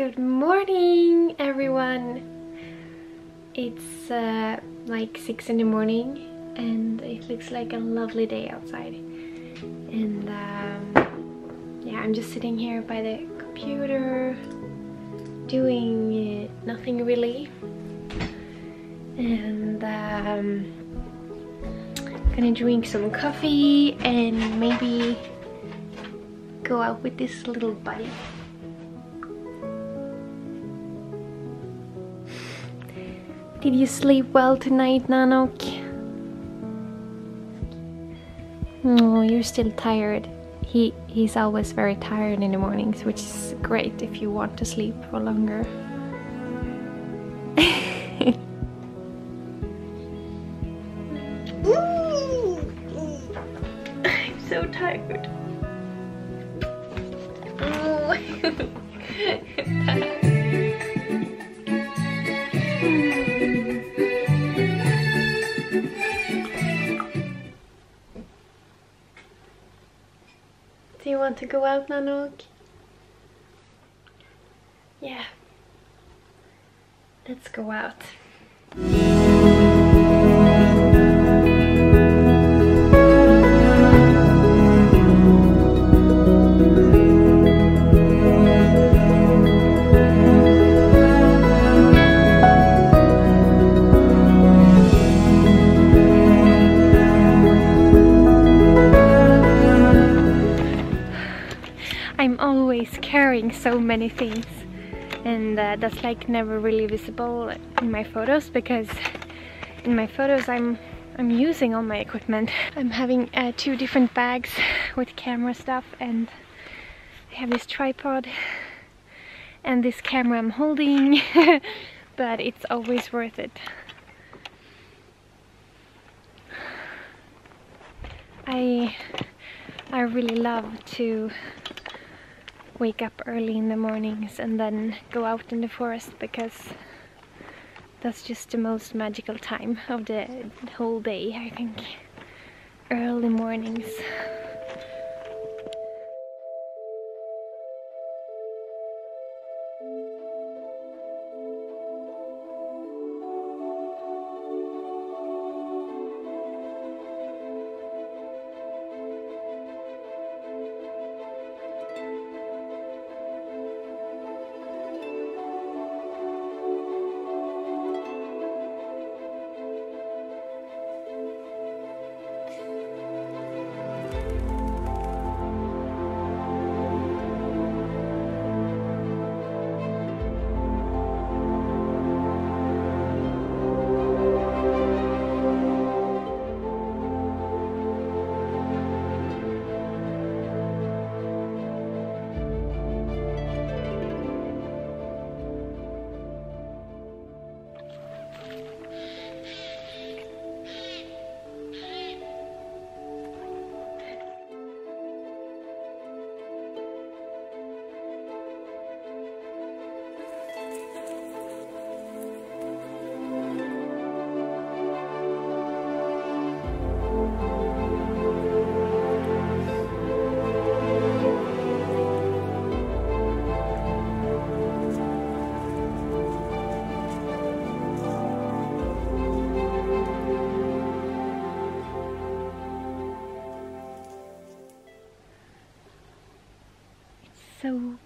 Good morning everyone! It's uh, like 6 in the morning and it looks like a lovely day outside. And um, yeah, I'm just sitting here by the computer doing uh, nothing really. And um, gonna drink some coffee and maybe go out with this little buddy. Did you sleep well tonight, Nanook? Oh, you're still tired. He he's always very tired in the mornings, which is great if you want to sleep for longer. I'm so tired. to go out, Nanook? Yeah. Let's go out. So many things and uh, that's like never really visible in my photos because in my photos I'm I'm using all my equipment. I'm having uh, two different bags with camera stuff and I have this tripod and this camera I'm holding but it's always worth it. I I really love to wake up early in the mornings and then go out in the forest because that's just the most magical time of the whole day I think. Early mornings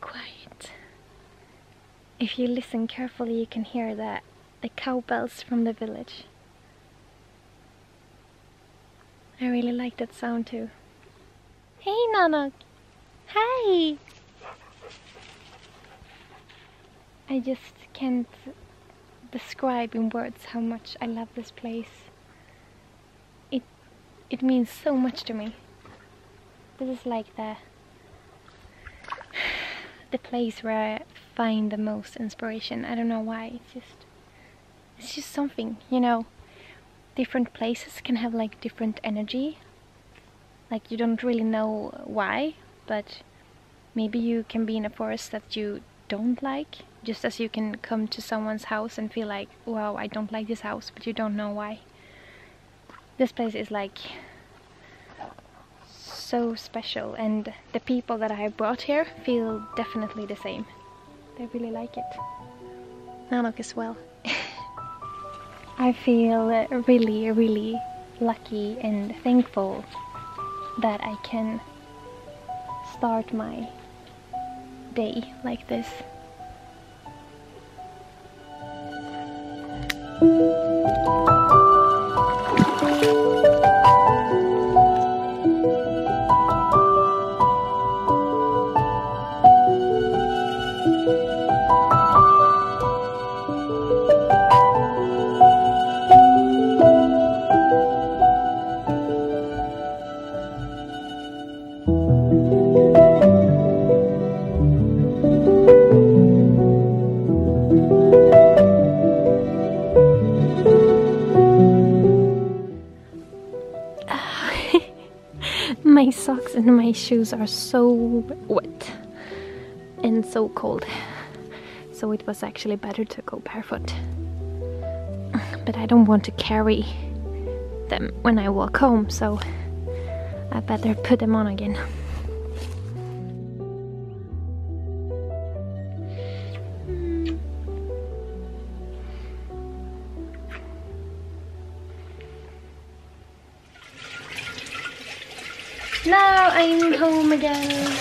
quiet. If you listen carefully, you can hear the, the cowbells from the village. I really like that sound too. Hey Nanook! Hi! I just can't describe in words how much I love this place. It it means so much to me. This is like the the place where I find the most inspiration. I don't know why. It's just it's just something, you know. Different places can have like different energy. Like you don't really know why, but maybe you can be in a forest that you don't like, just as you can come to someone's house and feel like, wow, I don't like this house, but you don't know why. This place is like so special and the people that I have brought here feel definitely the same. they really like it. Nanook as well. I feel really, really lucky and thankful that I can start my day like this. My socks and my shoes are so wet and so cold. So it was actually better to go barefoot. But I don't want to carry them when I walk home so I better put them on again Now I'm home again,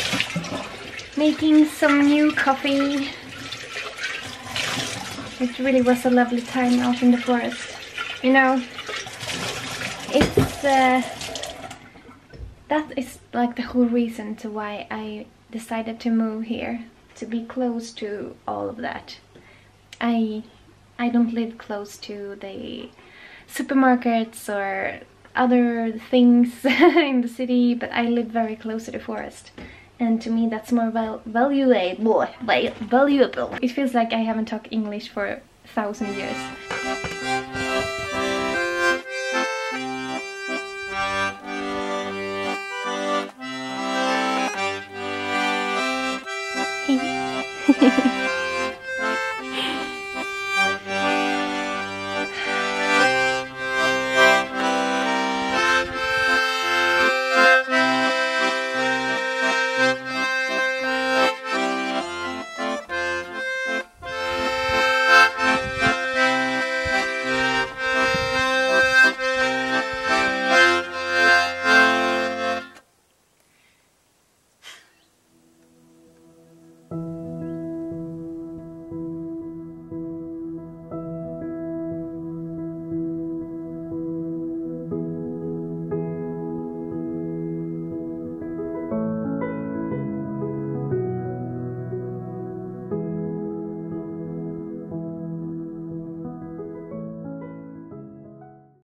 making some new coffee. It really was a lovely time out in the forest. You know, it's uh, that is like the whole reason to why I decided to move here to be close to all of that. I I don't live close to the supermarkets or other things in the city, but I live very close to the forest. And to me that's more val valuable, valuable. It feels like I haven't talked English for a thousand years.